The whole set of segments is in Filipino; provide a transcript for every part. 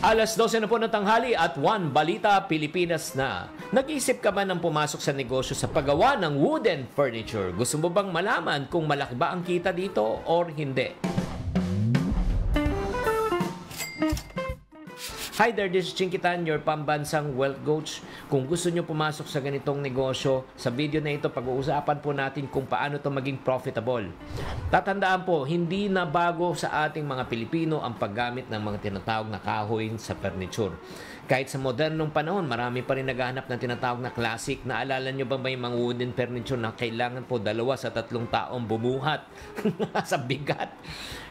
Alas 12 na po ng tanghali at one balita Pilipinas na. Nag-isip ka ba ng pumasok sa negosyo sa paggawa ng wooden furniture? Gusto mo bang malaman kung malaki ba ang kita dito or hindi? Hi there, this is Chinkitan, your pambansang wealth coach. Kung gusto nyo pumasok sa ganitong negosyo, sa video na ito, pag-uusapan po natin kung paano ito maging profitable. Tatandaan po, hindi na bago sa ating mga Pilipino ang paggamit ng mga tinatawag na kahoy sa furniture. Kahit sa modernong panahon, marami pa rin naghahanap ng tinatawag na classic. Naalala nyo ba may mga wooden furniture na kailangan po dalawa sa tatlong taong bumuhat sa bigat?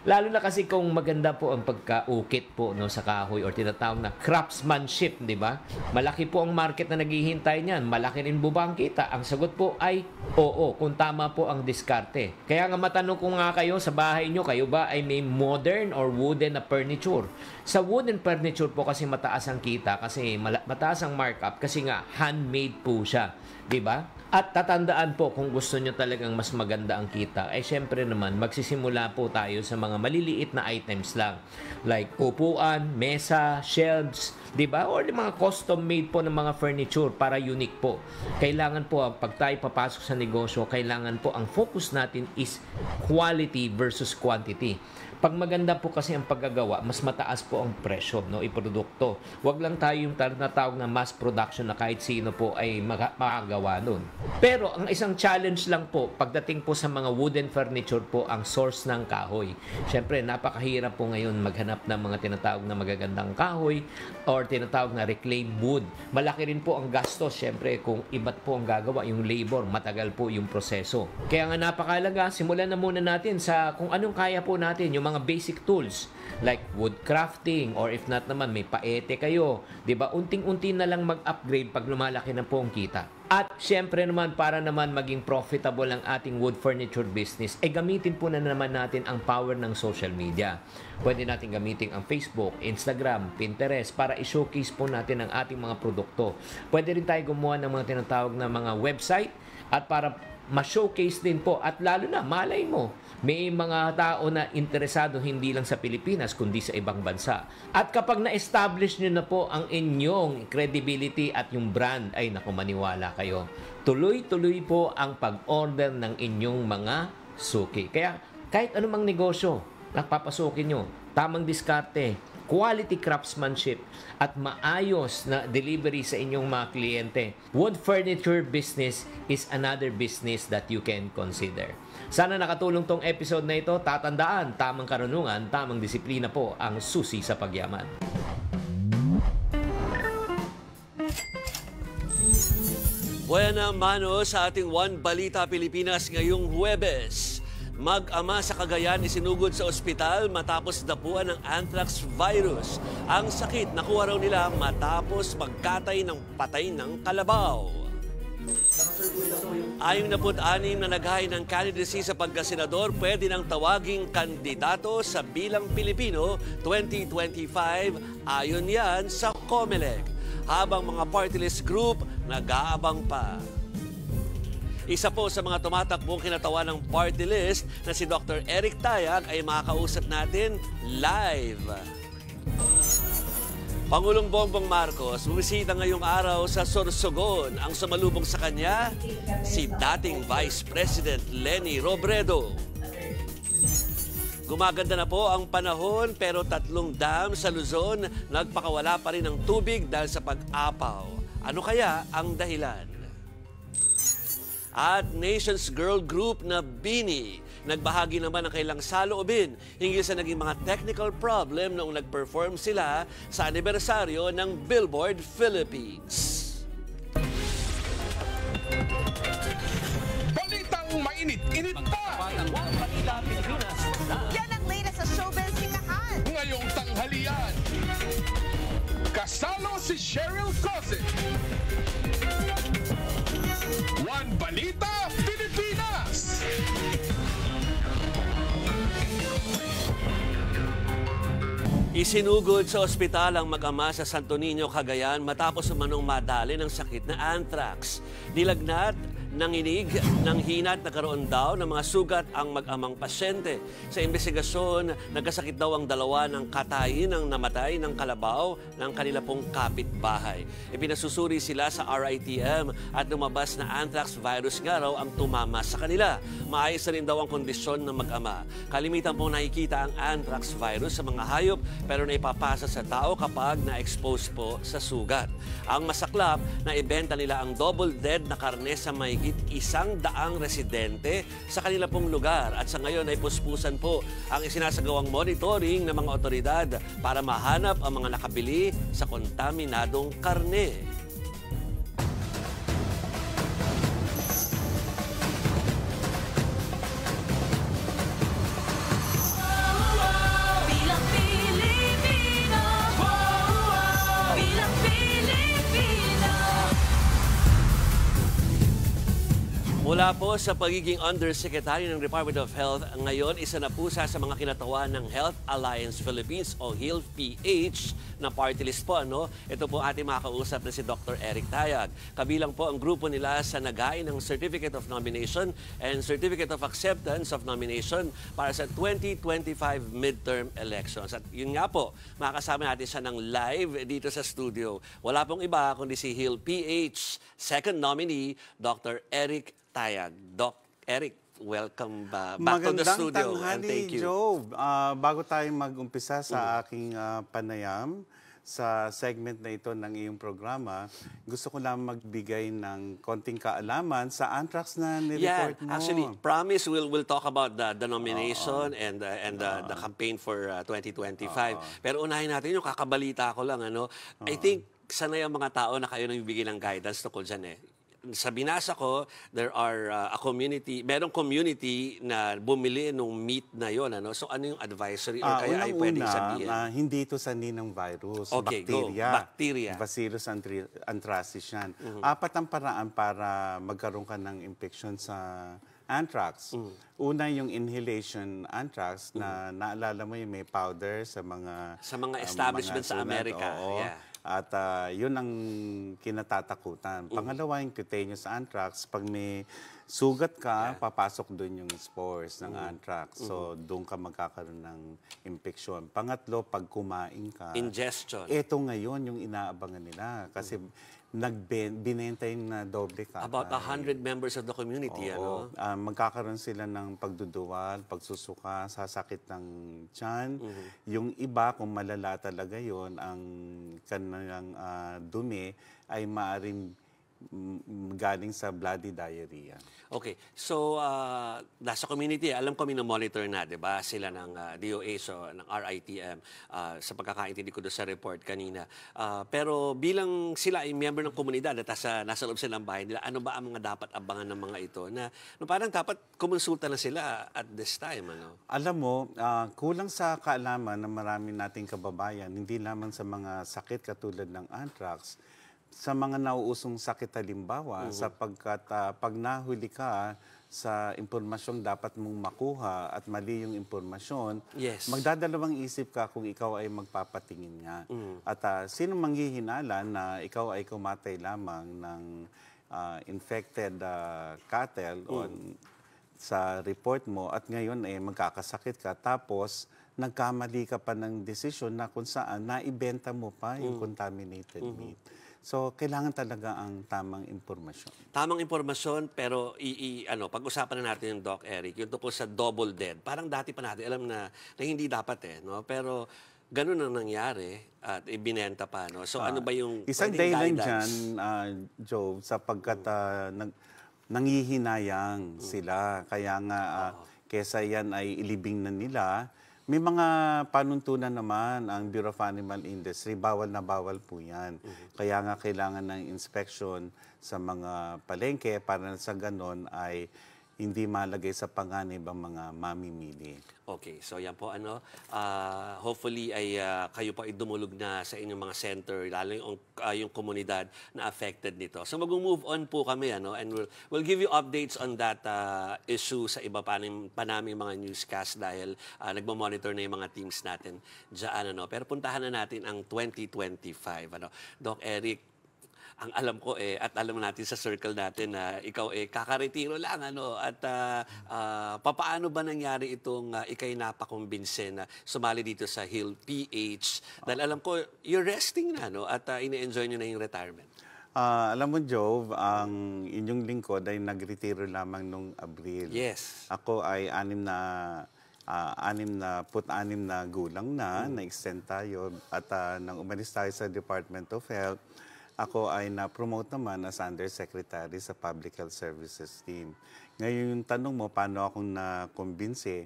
Lalo na kasi kung maganda po ang pagkaukit po no, sa kahoy or tinatawag na craftsmanship, di ba? Malaki po ang market na naghihintay niyan. Malaki rin po ba ang kita? Ang sagot po ay oo, kung tama po ang diskarte. Kaya nga matanong ko nga kayo sa bahay nyo, kayo ba ay may modern or wooden na furniture? Sa wooden furniture po kasi mataas ang kita kasi mataas ang markup kasi nga handmade po siya. 'di ba? At tatandaan po kung gusto nyo talagang mas maganda ang kita, ay syempre naman magsisimula po tayo sa mga maliliit na items lang. Like upuan, mesa, shelves, 'di ba? Or mga custom made po ng mga furniture para unique po. Kailangan po pag tayo papasok sa negosyo, kailangan po ang focus natin is quality versus quantity. Pag maganda po kasi ang paggagawa, mas mataas po ang presyo no iprodukto. Huwag lang tayo yung natawag na mass production na kahit sino po ay makagawa nun. Pero ang isang challenge lang po pagdating po sa mga wooden furniture po ang source ng kahoy. Siyempre, napakahirap po ngayon maghanap ng mga tinatawag na magagandang kahoy or tinatawag na reclaimed wood. Malaki rin po ang gastos, siyempre, kung iba't po ang gagawa, yung labor, matagal po yung proseso. Kaya nga napakalaga, simulan na muna natin sa kung anong kaya po natin, yung mga basic tools like wood crafting or if not naman may paete kayo, 'di ba? Unting-unti na lang mag-upgrade pag lumalaki na po ang kita. At syempre naman para naman maging profitable ang ating wood furniture business, eh gamitin po na naman natin ang power ng social media. Pwede natin gamitin ang Facebook, Instagram, Pinterest para i-showcase po natin ang ating mga produkto. Pwede rin tayo gumawa ng mga tinatawag na mga website at para ma-showcase din po at lalo na malay mo may mga tao na interesado hindi lang sa Pilipinas kundi sa ibang bansa. At kapag na-establish niyo na po ang inyong credibility at yung brand ay naku maniwala kayo. Tuloy-tuloy po ang pag-order ng inyong mga suki. Kaya kahit anumang negosyo, napapasukin nyo, tamang diskarte, quality craftsmanship at maayos na delivery sa inyong mga kliyente. Wood furniture business is another business that you can consider. Sana nakatulong tong episode na ito. Tatandaan, tamang karunungan, tamang disiplina po ang susi sa pagyaman. Buena mano sa ating One Balita Pilipinas ngayong Huwebes. Mag-ama sa Cagayan isinugod sa ospital matapos dapuan ng anthrax virus. Ang sakit nakuha raw nila matapos magkatay ng patay ng kalabaw. Ayon na anim na naghahay ng candidacy sa pagkasenador, pwede nang tawaging kandidato sa bilang Pilipino 2025 ayon yan sa COMELEC. Habang mga party list group nag-aabang pa. Isa po sa mga tumatakbong kinatawa ng party list na si Dr. Eric Tayag ay makakausap natin live. Pangulong Bongbong Marcos bumisita ngayong araw sa Sorsogon. Ang sumalubong sa kanya, si dating Vice President Lenny Robredo. Gumaganda na po ang panahon pero tatlong dam sa Luzon nagpakawala pa rin ng tubig dahil sa pag-apaw. Ano kaya ang dahilan? at Nations Girl Group na Bini. Nagbahagi naman ng kailang saloobin hinggil sa naging mga technical problem noong nag-perform sila sa anibersaryo ng Billboard Philippines. Balitang mainit-init pa! Yan ang latest sa showbiz hingahan. Ngayong tanghalian, kasalo si Cheryl Cosset. One Balita Isinugod sa ospital ang mag-ama sa Santo Niño, Cagayan matapos umanong madali ng sakit na anthrax. Nilagnat Nanginig ng hina at nagkaroon daw ng mga sugat ang mag-amang pasyente. Sa investigasyon, nagkasakit daw ang dalawa ng katayin ng namatay ng kalabaw ng kanila pong kapitbahay. Ipinasusuri sila sa RITM at lumabas na anthrax virus nga raw ang tumama sa kanila. Maayos na rin daw ang kondisyon ng mag-ama. Kalimitan pong nakikita ang anthrax virus sa mga hayop pero naipapasa sa tao kapag na-expose po sa sugat. Ang masaklap na ibenta nila ang double dead na karne sa mahigit isang daang residente sa kanila pong lugar at sa ngayon ay puspusan po ang isinasagawang monitoring ng mga otoridad para mahanap ang mga nakabili sa kontaminadong karne. Mula po sa pagiging Undersecretary ng Department of Health, ngayon isa na po sa mga kinatawan ng Health Alliance Philippines o HILPH na party list po. Ano? Ito po ating makakausap na si Dr. Eric Tayag. Kabilang po ang grupo nila sa nagain ng Certificate of Nomination and Certificate of Acceptance of Nomination para sa 2025 midterm elections. At yun nga po, makakasama natin siya ng live dito sa studio. Wala pong iba kundi si HILPH second nominee, Dr. Eric Tayag. Doc Eric, welcome ba back to the Magandang studio and tanghali, thank you. Joe. Ah, bago tayo mag-umpisa sa aking ah, panayam sa segment na ito ng iyong programa, gusto ko lang magbigay ng konting kaalaman sa anthrax na Yeah, nireport mo. actually, promise we'll we'll talk about the the nomination and uh, and the, the campaign for uh, 2025. Pero unahin natin yung kakabalita ko lang ano. I think sanay ang mga tao na kayo nang bibigay ng guidance tungkol dyan eh. Sa binasa ko, there are uh, a community, merong community na bumili nung meat na yon ano. So ano yung advisory or Ah, kaya ay pwedeng unang-una, sabihin? ah, hindi ito sanhi ng virus, Okay, go. bacteria. Bacteria. Mm-hmm. Bacillus anthracis yan. Apat ang paraan para magkaroon ka ng infection sa anthrax. Mm. Una yung inhalation anthrax na naalala mo yung may powder sa mga Sa mga ah, establishment sa sulat, Amerika, oo. yeah. At ah, yun ang kinatatakutan. Mm. Pangalawa yung cutaneous anthrax. Pag may sugat ka, papasok doon yung spores ng Mm. anthrax. So, Mm-hmm. doon ka magkakaroon ng infeksyon. Pangatlo, pag kumain ka, Ingestion. ito ngayon yung inaabangan nila. Kasi nagbinenta yung na doble ka. About 100 members of the community, ano? Oo. Ah, magkakaroon sila ng pagduduwal, pagsusuka, sasakit ng tiyan. Mm-hmm. Yung iba, kung malala talaga yon ang kanilang ah, dumi ay maaring mm, galing sa bloody diarrhea. Okay. So, uh, nasa community, alam ko monitor na, di ba? Sila ng uh, DOA, so ng RITM, uh, sa pagkakaintindi ko doon sa report kanina. Uh, pero bilang sila ay member ng komunidad at nasa, nasa loob sila ng bahay nila, ano ba ang mga dapat abangan ng mga ito? Na, na parang dapat kumonsulta na sila at this time, ano? Alam mo, ah, kulang sa kaalaman ng marami nating kababayan, hindi lamang sa mga sakit katulad ng anthrax, sa mga nauusong sakit halimbawa, sapagkat ah, pag nahuli ka sa impormasyong dapat mong makuha at mali yung impormasyon, Yes. magdadalawang isip ka kung ikaw ay magpapatingin nga. At ah, sino manghihinala na ikaw ay kumatay lamang ng ah, infected ah, cattle o sa report mo at ngayon eh magkakasakit ka tapos nagkamali ka pa ng desisyon na kung saan naibenta mo pa yung contaminated meat. So kailangan talaga ang tamang impormasyon. Tamang impormasyon, pero i, i- ano, pag-usapan na natin yung Doc Eric, yung tungkol sa double dead. Parang dati pa natin alam na, na hindi dapat eh, no? Pero ganun ang nangyari at ibinenta pa, no? So ano ba yung Isang pwedeng dahilan guidance? dyan, ah, Joe, sapagkat ah, nag, nangihinayang sila. Kaya nga, ah, kesa yan ay ilibing na nila, may mga panuntunan naman ang Bureau of Animal Industry. Bawal na bawal po yan. Kaya nga kailangan ng inspection sa mga palengke para sa ganon ay hindi malagay sa panganib ang mga mamimili. Okay, so yan po ano, ah, hopefully ay ah, kayo po ay dumulog na sa inyong mga center, lalo yung, ah, yung komunidad na affected nito. So mag-move on po kami ano, and we'll, we'll give you updates on that ah, issue sa iba pa, pa namin mga newscast dahil uh, nagmo-monitor na yung mga teams natin dyan. Ano. Pero puntahan na natin ang 2025. Ano. Doc Eric, ang alam ko eh, at alam natin sa circle natin na ikaw eh, kakaretiro lang, ano, at ah, ah, papaano ba nangyari itong uh, ikay napakumbinse na sumali dito sa Hill PH? Dahil alam ko, you're resting na, no, at uh, ine-enjoy nyo na yung retirement. Ah, alam mo, Jove, ang inyong lingkod ay nagretiro lamang nung Abril. Yes. Ako ay anim na ah, anim na put anim na gulang na, na-extend tayo at ah, nang umalis tayo sa Department of Health, ako ay na-promote naman as Undersecretary sa Public Health Services Team. Ngayon yung tanong mo, paano akong na-convince?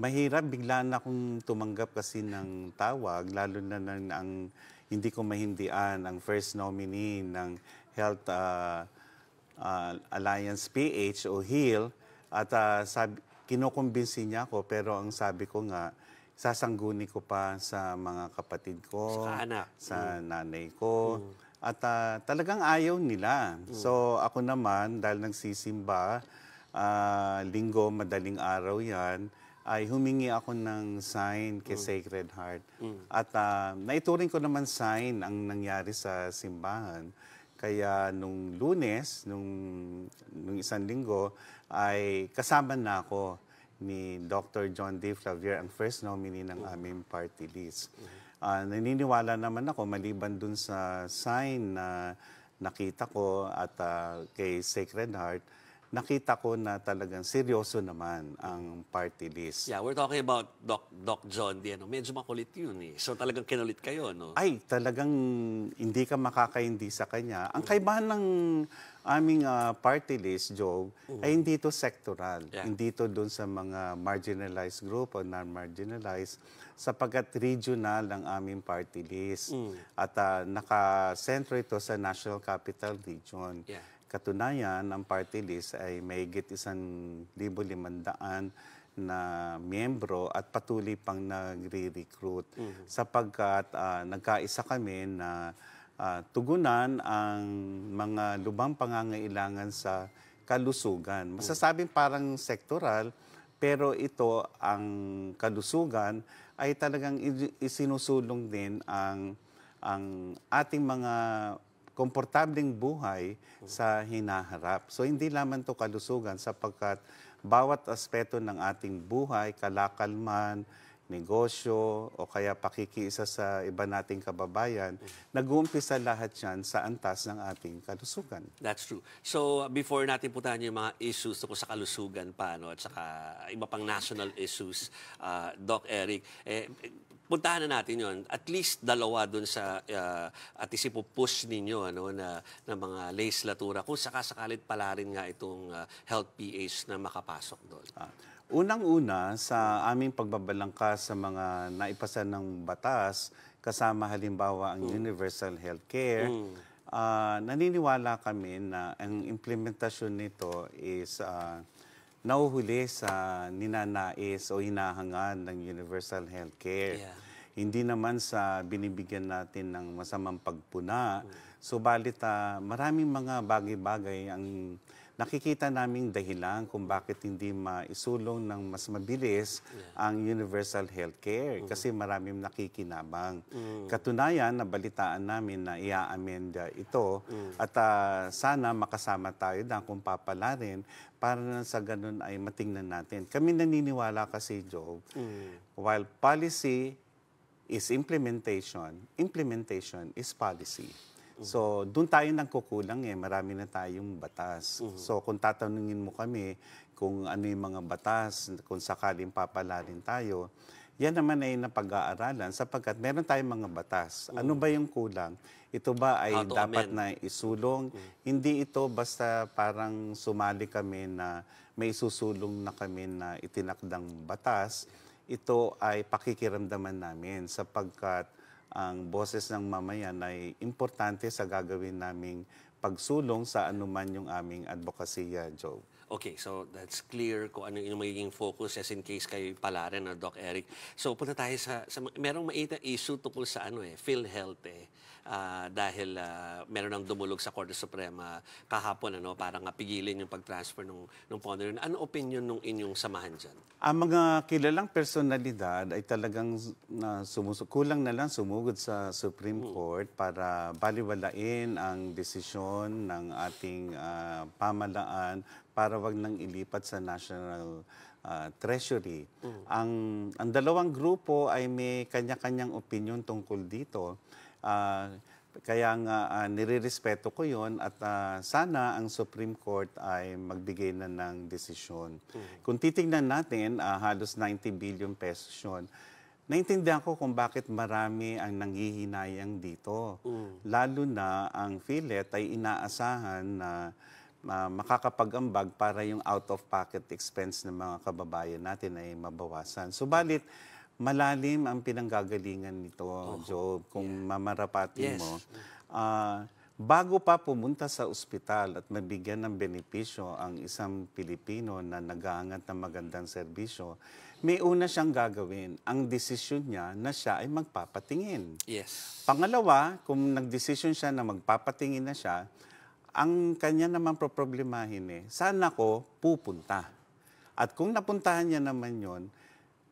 Mahirap, bigla na akong tumanggap kasi ng tawag, lalo na ng ang hindi ko mahindian, ang first nominee ng Health ah, ah, Alliance PH o HEAL at uh, sabi, kinukumbinsi niya ako pero ang sabi ko nga, sasangguni ko pa sa mga kapatid ko, Sa anak. sa nanay ko. At ah, talagang ayaw nila. So ako naman, dahil nagsisimba, ah, linggo, madaling araw yan, ay humingi ako ng sign kay Sacred Heart. At ah, naituring ko naman sign ang nangyari sa simbahan. Kaya nung lunes, nung, nung isang linggo, ay kasama na ako ni Dr. John D. Flavier, ang first nominee ng aming party list. Ah, naniniwala naman ako, maliban dun sa sign na nakita ko at ah, kay Sacred Heart, nakita ko na talagang seryoso naman ang party list. Yeah, we're talking about Doc, Doc John D. Ano, medyo makulit yun eh. So talagang kinulit kayo, no? ay talagang hindi ka makakaindi sa kanya. Ang kaibahan ng aming ah, party list, Joe, ay hindi ito sectoral. Yeah. Hindi ito doon sa mga marginalized group o non-marginalized sapagkat regional ang aming party list. At ah, nakasentro ito sa National Capital Region. Yeah. Katunayan, ang party list ay may isang libo limandaan na miyembro at patuloy pang nagre-recruit. Sapagkat ah, nagkaisa kami na ah, tugunan ang mga lubang pangangailangan sa kalusugan. Masasabing parang sektoral, pero ito ang kalusugan ay talagang isinusulong din ang ang ating mga komportableng buhay sa hinaharap. So hindi lamang to kalusugan sapagkat bawat aspeto ng ating buhay, kalakal man, negosyo, o kaya pakikiisa sa iba nating kababayan, nag-uumpisa lahat yan sa antas ng ating kalusugan. That's true. So, before natin puntahan yung mga issues tungkol sa kalusugan pa, no, at saka iba pang national issues, uh, Doc Eric, eh, puntahan na natin yon At least dalawa dun sa, uh, at least ipupush ninyo, ano, na, na mga legislatura, kung sakasakalit pala rin nga itong uh, health PH na makapasok doon. Ah, Unang-una, sa aming pagbabalangka sa mga naipasa ng batas, kasama halimbawa ang universal healthcare, ah, naniniwala kami na ang implementasyon nito is ah, nauhuli sa ninanais o hinahangan ng universal healthcare. Yeah. Hindi naman sa binibigyan natin ng masamang pagpuna, subalit ah, maraming mga bagay-bagay ang nakikita naming dahilan kung bakit hindi maisulong ng mas mabilis ang universal healthcare kasi maraming nakikinabang. Katunayan, nabalitaan namin na ia-amenda ito at ah, sana makasama tayo na kung papalarin para na sa ganun ay matingnan natin. Kami naniniwala kasi, Joe, while policy is implementation, implementation is policy. So, doon tayo nagkukulang eh. Marami na tayong batas. So, kung tatanungin mo kami kung ano yung mga batas, kung sakaling papalarin tayo, yan naman ay napag-aaralan sapagkat meron tayong mga batas. Ano ba yung kulang? Ito ba ay dapat amend. na isulong? Hindi ito basta parang sumali kami na may susulong na kami na itinakdang batas. Ito ay pakikiramdaman namin sapagkat ang boses ng mamayan ay importante sa gagawin naming pagsulong sa anuman yung aming advokasya, Joe. Okay, so that's clear kung ano yung magiging focus just in case kayo pala rin, na Doc Eric. So punta tayo sa, sa merong maita issue tungkol sa ano eh, PhilHealth eh. Ah, dahil ah, meron ng dumulog sa Korte Suprema kahapon ano, parang nga pigilin yung pag-transfer ng, ng pondo. Ano opinion nung inyong samahan dyan? Ang mga kilalang personalidad ay talagang na sumus- kulang na lang sumugod sa Supreme Court para baliwalain ang desisyon ng ating ah, pamalaan para wag nang ilipat sa National ah, Treasury. Ang ang dalawang grupo ay may kanya-kanyang opinion tungkol dito. Ah, kaya nga ah, nirerespeto ko 'yon at ah, sana ang Supreme Court ay magbigay na ng desisyon. Kung titingnan natin, ah, halos 90 billion pesos 'yon. Naintindihan ko kung bakit marami ang nanghihinayang dito. Lalo na ang PhilHealth ay inaasahan na ah, makakapag-ambag para yung out-of-pocket expense ng mga kababayan natin ay mabawasan. Subalit, malalim ang pinanggagalingan nito, Job, kung mamarapati Yes. mo. Ah, bago pa pumunta sa ospital at mabigyan ng benepisyo ang isang Pilipino na nag-aangat ng magandang serbisyo, may una siyang gagawin. Ang desisyon niya na siya ay magpapatingin. Yes. Pangalawa, kung nagdesisyon siya na magpapatingin na siya, ang kanya naman problemahin eh, saan ako pupunta? At kung napuntahan niya naman yon,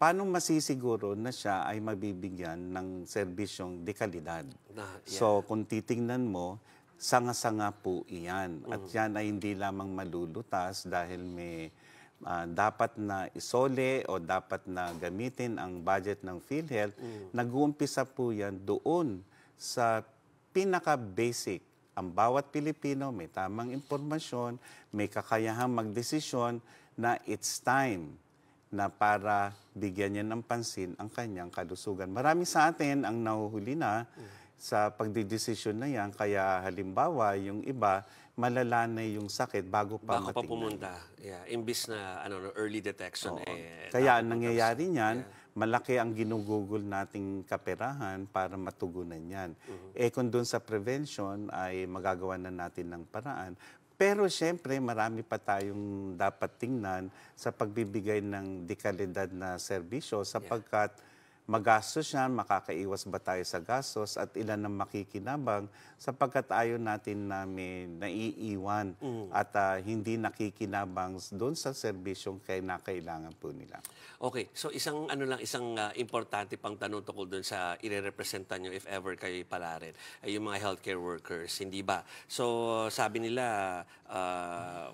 paano masisiguro na siya ay mabibigyan ng serbisyong dekalidad? Na, yeah. So, kung titingnan mo, sanga-sanga po iyan. At yan ay hindi lamang malulutas dahil may ah, dapat na isole o dapat na gamitin ang budget ng PhilHealth. Nag-uumpisa po yan doon sa pinaka-basic. Ang bawat Pilipino may tamang impormasyon, may kakayahang magdesisyon na it's time na para bigyan niya ng pansin ang kanyang kalusugan. Marami sa atin ang nahuhuli na sa pagdidesisyon na yan. Kaya halimbawa, yung iba, malala na yung sakit bago pa Baka pa matingnan. pumunta. Yeah, imbis na ano, no, early detection. Oo. Eh, Kaya ang nangyayari niyan, malaki ang ginugugol nating kaperahan para matugunan yan. Eh kung doon sa prevention ay magagawa na natin ng paraan. Pero siyempre, marami pa tayong dapat tingnan sa pagbibigay ng dekalidad na serbisyo sapagkat magastos yan, makakaiwas ba tayo sa gastos at ilan ang makikinabang sapagkat ayaw natin na may naiiwan at ah, hindi nakikinabang doon sa serbisyong kay nakailangan po nila. Okay, so isang ano lang isang ah, importante pang tanong tungkol doon sa irerepresenta nyo if ever kayo pala rin, ay yung mga healthcare workers, hindi ba? So sabi nila ah,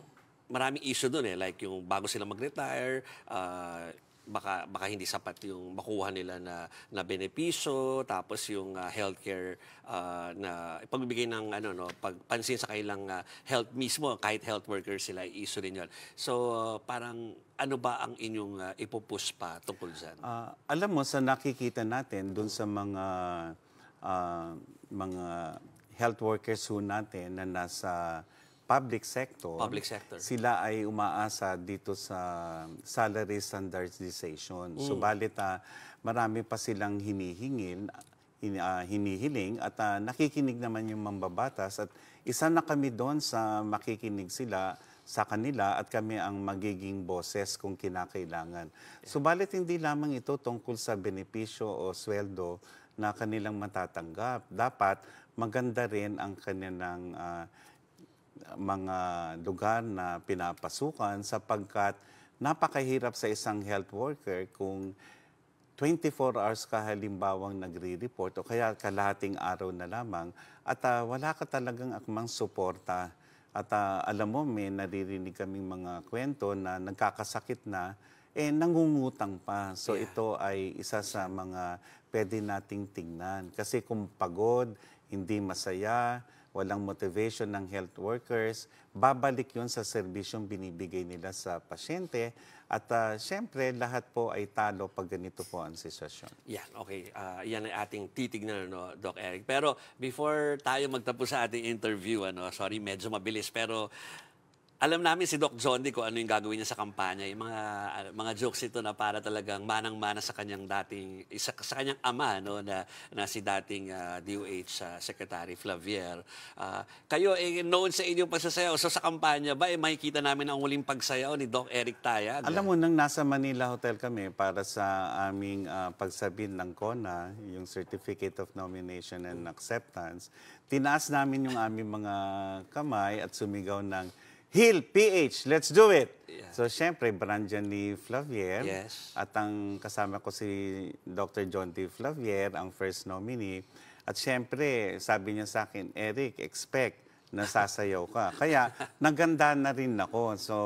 maraming issue doon eh like yung bago sila mag-retire, ah, baka baka hindi sapat yung makuha nila na na benepisyo tapos yung ah, healthcare ah, na pagbibigay ng ano no pagpansin sa kailang ah, health mismo kahit health workers sila issue din yon so ah, parang ano ba ang inyong uh, ipupush pa tungkol dyan? Ah, alam mo, sa nakikita natin doon sa mga ah, mga health workers ho natin na nasa public sector, Public sector. sila ay umaasa dito sa salary standardization. Subalit ah, marami pa silang hinihingil, hin- ah, hinihiling at ah, nakikinig naman yung mambabatas at isa na kami doon sa makikinig sila sa kanila at kami ang magiging boses kung kinakailangan. Subalit hindi lamang ito tungkol sa benepisyo o sweldo na kanilang matatanggap. Dapat maganda rin ang kanilang ah, mga lugar na pinapasukan sapagkat napakahirap sa isang health worker kung 24 hours ka halimbawang nagre-report o kaya kalahating araw na lamang at ah, wala ka talagang akmang suporta. At ah, alam mo, may naririnig kaming mga kwento na nagkakasakit na, eh nangungutang pa. So ito ay isa sa mga pwede nating tingnan. Kasi kung pagod, hindi masaya, walang motivation ng health workers, babalik yun sa serbisyong binibigay nila sa pasyente. At ah, syempre, lahat po ay talo pag ganito po ang sitwasyon. Yan, okay. Ah, yan ang ating titignan, no, Doc Eric. Pero before tayo magtapos sa ating interview, ano, sorry, medyo mabilis, pero Alam namin si Doc John Di kung ano yung gagawin niya sa kampanya. Yung mga ah, mga jokes ito na para talagang manang-mana sa kanyang dating isa sa kanyang ama no na na si dating ah, DOH ah, Secretary Flavier. Ah, kayo eh known sa inyong pagsasayaw. So sa kampanya ba eh makikita namin ang huling pagsayaw ni Doc Eric Tayag? Alam mo, nang nasa Manila Hotel kami para sa aming ah, pagsabit ng CONA, yung Certificate of Nomination and Acceptance, tinaas namin yung aming mga kamay at sumigaw ng Hill, PH, let's do it! Yeah. So, syempre, brand yan ni Flavier. Yes. At ang kasama ko si Dr. John T. Flavier, ang first nominee. At syempre, sabi niya sa akin, Eric, expect na sasayaw ka. Kaya, naganda na rin ako. So,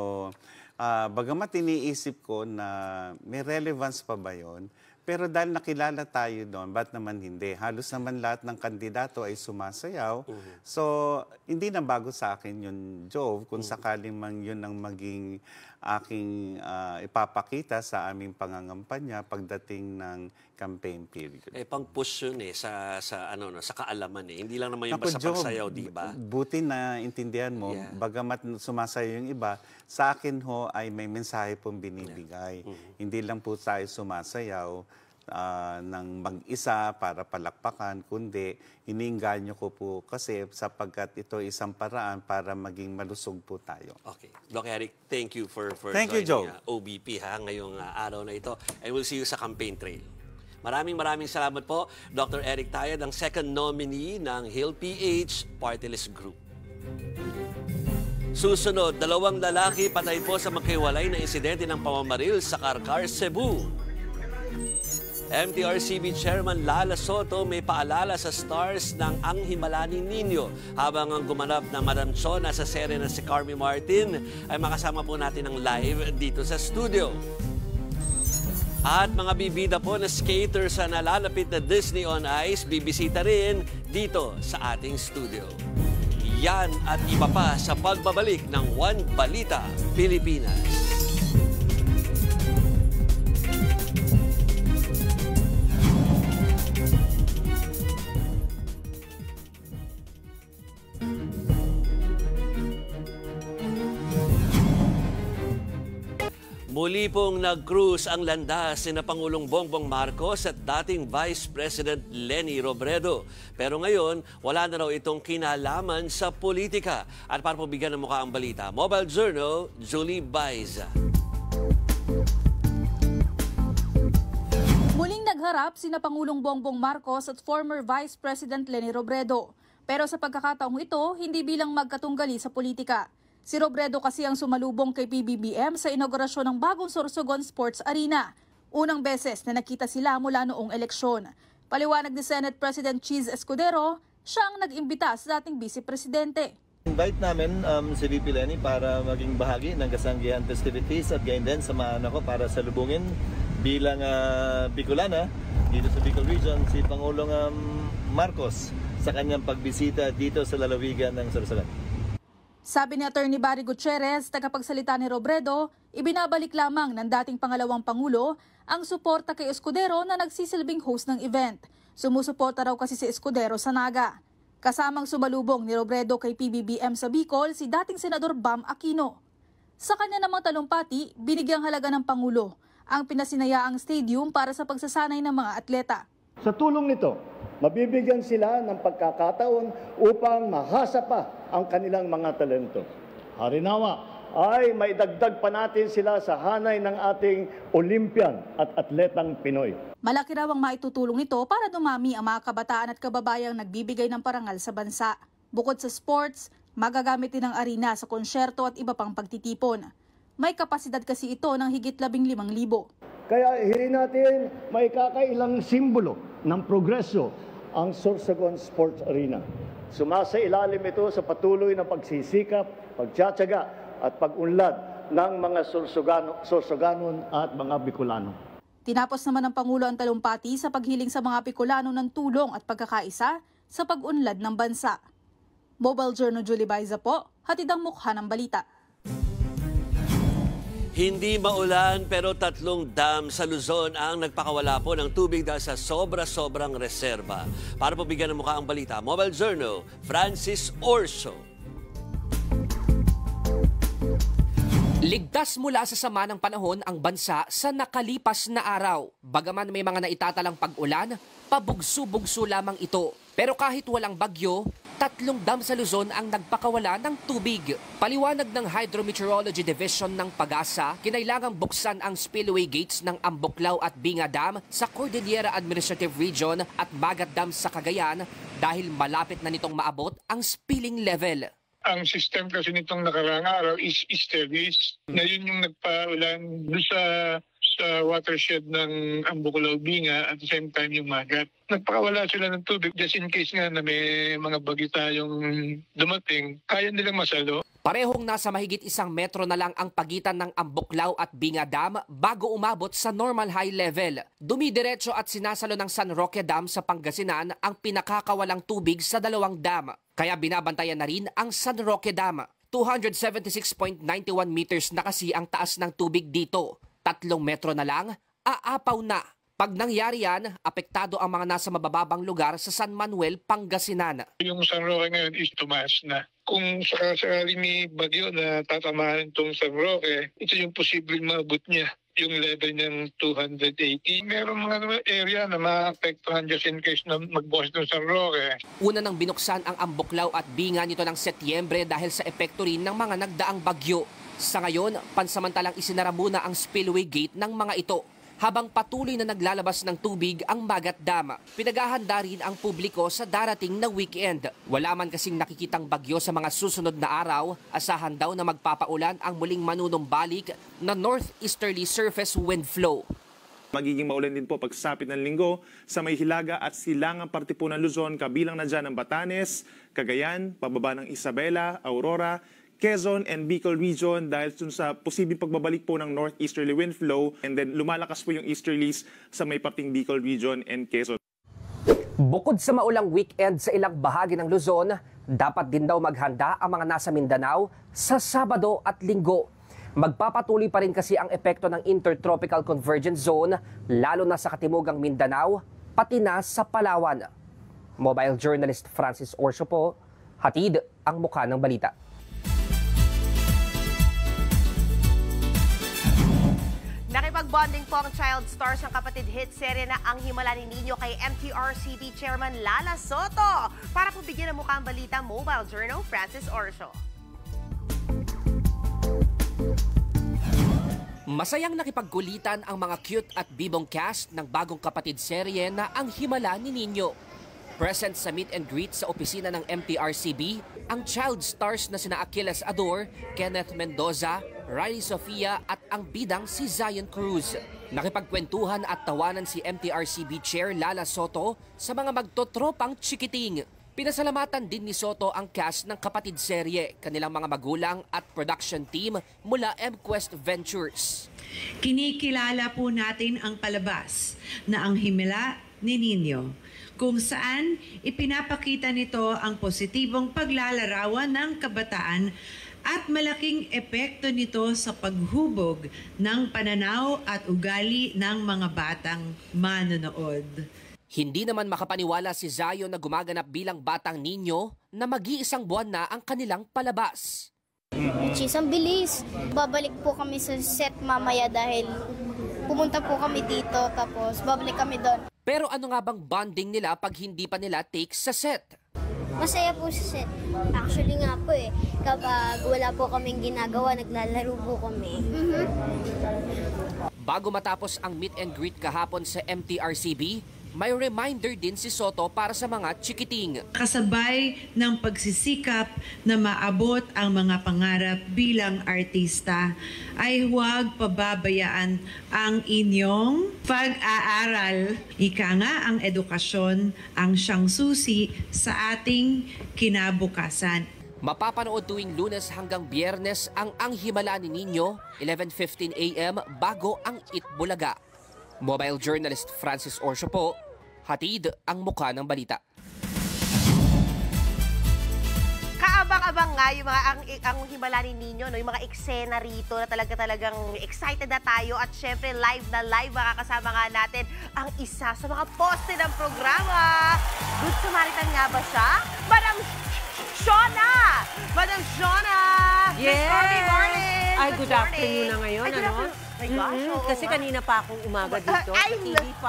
ah, bagamat iniisip ko na may relevance pa ba yon pero dahil nakilala tayo doon, ba't naman hindi? Halos naman lahat ng kandidato ay sumasayaw. So, hindi na bago sa akin yun, Jove, kung sakaling man yun ang maging aking ah, ipapakita sa aming pangangampanya pagdating ng campaign period. Eh pang push yun eh sa sa ano no, sa kaalaman eh. Hindi lang naman yung Naku, basta Job, pagsayaw, di ba? Buti na intindihan mo, Yeah. bagamat sumasayo yung iba, sa akin ho ay may mensahe pong binibigay. Mm-hmm. Hindi lang po tayo sumasayaw ah, ng mag-isa para palakpakan, kundi iniinganyo ko po kasi sapagkat ito isang paraan para maging malusog po tayo. Okay. Doc Eric, thank you for for Thank you, joining Joe. uh, OBP ha ngayong uh, araw na ito. And we'll see you sa campaign trail. Maraming maraming salamat po, Dr. Eric Tayad, ang second nominee ng Hill PH Party List Group. Susunod, dalawang lalaki patay po sa magkiwalay na insidente ng pamamaril sa Karkar, Cebu. MTRCB Chairman Lala Soto may paalala sa stars ng Ang Himalani Nino habang ang gumanap na Madam Chona sa serye na si Carmi Martin ay makasama po natin ng live dito sa studio. At mga bibida po na skater sa nalalapit na Disney on Ice, bibisita rin dito sa ating studio. Yan at iba pa sa pagbabalik ng One Balita Pilipinas. Muli pong nag-cruise ang landas ni na Pangulong Bongbong Marcos at dating Vice President Lenny Robredo. Pero ngayon, wala na raw itong kinalaman sa politika. At para po bigyan ng mukha ang balita, Mobile Journal, Julie Baiza. Muling nagharap sina Pangulong Bongbong Marcos at former Vice President Leni Robredo. Pero sa pagkakataong ito, hindi bilang magkatunggali sa politika. Si Robredo kasi ang sumalubong kay PBBM sa inaugurasyon ng bagong Sorsogon Sports Arena. Unang beses na nakita sila mula noong eleksyon. Paliwanag ni Senate President Cheese Escudero, siya ang nag-imbita sa dating Vice Presidente. Invite namin um, si VP Lenny para maging bahagi ng kasanggihan festivities at gayon din samahan ako para salubungin bilang uh, Bicolana dito sa Bicol Region si Pangulong um, Marcos sa kanyang pagbisita dito sa lalawigan ng Sorsogon. Sabi ni Attorney Barry Gutierrez, tagapagsalita ni Robredo, ibinabalik lamang ng dating pangalawang pangulo ang suporta kay Escudero na nagsisilbing host ng event. Sumusuporta raw kasi si Escudero sa Naga. Kasamang sumalubong ni Robredo kay PBBM sa Bicol si dating Senador Bam Aquino. Sa kanya namang talumpati, binigyang halaga ng Pangulo ang pinasinayaang stadium para sa pagsasanay ng mga atleta. Sa tulong nito, mabibigyan sila ng pagkakataon upang mahasa pa ang kanilang mga talento. Harinawa ay may dagdag pa natin sila sa hanay ng ating Olympian at atletang Pinoy. Malaki raw ang maitutulong nito para dumami ang mga kabataan at kababayang nagbibigay ng parangal sa bansa. Bukod sa sports, magagamit din ang arena sa konsyerto at iba pang pagtitipon. May kapasidad kasi ito ng higit 15,000. Kaya hirin natin may kakailang simbolo ng progreso ang Sorsogon Sports Arena. Sumasa ilalim ito sa patuloy na pagsisikap, pagtsatsaga at pag-unlad ng mga Sorsogano, Sorsoganon at mga Bicolano. Tinapos naman ng Pangulo ang talumpati sa paghiling sa mga Bicolano ng tulong at pagkakaisa sa pag-unlad ng bansa. Mobile Journal Julie Baiza po, hatid ang mukha ng balita. Hindi maulan pero tatlong dam sa Luzon ang nagpakawala po ng tubig dahil sa sobra-sobrang reserba. Para po bigyan ng mukha ang balita, Mobile Journal, Francis Orso. Ligtas mula sa sama ng panahon ang bansa sa nakalipas na araw. Bagaman may mga naitatalang pag-ulan, pabugso-bugso lamang ito. Pero kahit walang bagyo, tatlong dam sa Luzon ang nagpakawala ng tubig. Paliwanag ng Hydrometeorology Division ng Pagasa, kinailangang buksan ang spillway gates ng Ambuklaw at Binga Dam sa Cordillera Administrative Region at Magat Dam sa Cagayan dahil malapit na nitong maabot ang spilling level. ang system kasi nitong nakaraang araw is easterlies na yun yung nagpaulan sa sa watershed ng Ambuklaw Binga at the same time yung Magat. Nagpakawala sila ng tubig just in case nga na may mga bagyo tayong dumating, kaya nilang masalo. Parehong nasa mahigit isang metro na lang ang pagitan ng Ambuklaw at Binga Dam bago umabot sa normal high level. Dumidiretso at sinasalo ng San Roque Dam sa Pangasinan ang pinakakawalang tubig sa dalawang dam. Kaya binabantayan na rin ang San Roque Dam. 276.91 meters na kasi ang taas ng tubig dito. Tatlong metro na lang, aapaw na. Pag nangyari yan, apektado ang mga nasa mabababang lugar sa San Manuel, Pangasinan. Yung San Roque ngayon is tumaas na. Kung sakasakali may bagyo na tatamaan itong San Roque, ito yung posibleng maabot niya yung level niyang 280. Meron mga area na maapektuhan just in case na magbukas ng San Roque. Una nang binuksan ang Ambuklaw at Binga nito ng Setyembre dahil sa epekto rin ng mga nagdaang bagyo. Sa ngayon, pansamantalang isinara muna ang spillway gate ng mga ito habang patuloy na naglalabas ng tubig ang Magat Dam. Pinaghahanda rin ang publiko sa darating na weekend. Wala man kasing nakikitang bagyo sa mga susunod na araw, asahan daw na magpapaulan ang muling manunumbalik na northeasterly surface wind flow. Magiging maulan din po pagsapit ng linggo sa may hilaga at silangang parte po ng Luzon, kabilang na dyan ang Batanes, Cagayan, pababa ng Isabela, Aurora, Quezon and Bicol region dahil sa posibleng pagbabalik po ng northeasterly wind flow and then lumalakas po yung easterlies sa may parting Bicol region and Quezon. Bukod sa maulang weekend sa ilang bahagi ng Luzon, dapat din daw maghanda ang mga nasa Mindanao sa Sabado at Linggo. Magpapatuloy pa rin kasi ang epekto ng Intertropical Convergence Zone, lalo na sa katimugang Mindanao, pati na sa Palawan. Mobile journalist Francis Orso po, hatid ang mukha ng balita. Nakipagbonding po ang child stars ng kapatid hit serye na Ang Himala ni Nino kay MTRCB Chairman Lala Soto. Para po bigyan ng mukha ang balita, Mobile Journal Francis Orso. Masayang nakipagkulitan ang mga cute at bibong cast ng bagong kapatid serye na Ang Himala ni Nino. Present sa meet and greet sa opisina ng MTRCB, ang child stars na sina Achilles Ador, Kenneth Mendoza, Riley Sofia at ang bidang si Zion Cruz. Nakipagkwentuhan at tawanan si MTRCB Chair Lala Soto sa mga magtotropang chikiting. Pinasalamatan din ni Soto ang cast ng kapatid serye, kanilang mga magulang at production team mula MQuest Ventures. Kinikilala po natin ang palabas na ang himala ni Nino kung saan ipinapakita nito ang positibong paglalarawan ng kabataan at malaking epekto nito sa paghubog ng pananaw at ugali ng mga batang manonood. Hindi naman makapaniwala si Zion na gumaganap bilang batang ninyo na mag-iisang buwan na ang kanilang palabas. Cheese, ang bilis. Babalik po kami sa set mamaya dahil pumunta po kami dito tapos babalik kami doon. Pero ano nga bang bonding nila pag hindi pa nila take sa set? Masaya po sa. Actually nga po eh, kapag wala po kaming ginagawa, naglalaro po kami. Bago matapos ang meet and greet kahapon sa MTRCB, may reminder din si Soto para sa mga chikiting. Kasabay ng pagsisikap na maabot ang mga pangarap bilang artista, ay huwag pababayaan ang inyong pag-aaral. Ika nga ang edukasyon ang siyang susi sa ating kinabukasan. Mapapanood tuwing lunes hanggang biyernes ang Ang Himala ni Nino, 11.15 a.m. bago ang Itbulaga. Mobile journalist Francis Orsio po, hatid ang mukha ng balita. Kaabang-abang nga yung mga ang, ang himala ni Nino, no? yung mga eksena rito na talaga talagang excited na tayo at syempre live na live makakasama nga natin ang isa sa mga poste ng programa. Good Samaritan nga ba siya? Madam Shona! Madam Shona! Miss Yes! Corby, morning! Ay, good good afternoon na ngayon, Ay, good ano? afternoon. My gosh, Mm-mm, oo Kasi kanina pa akong umaga dito Ay, sa TV5.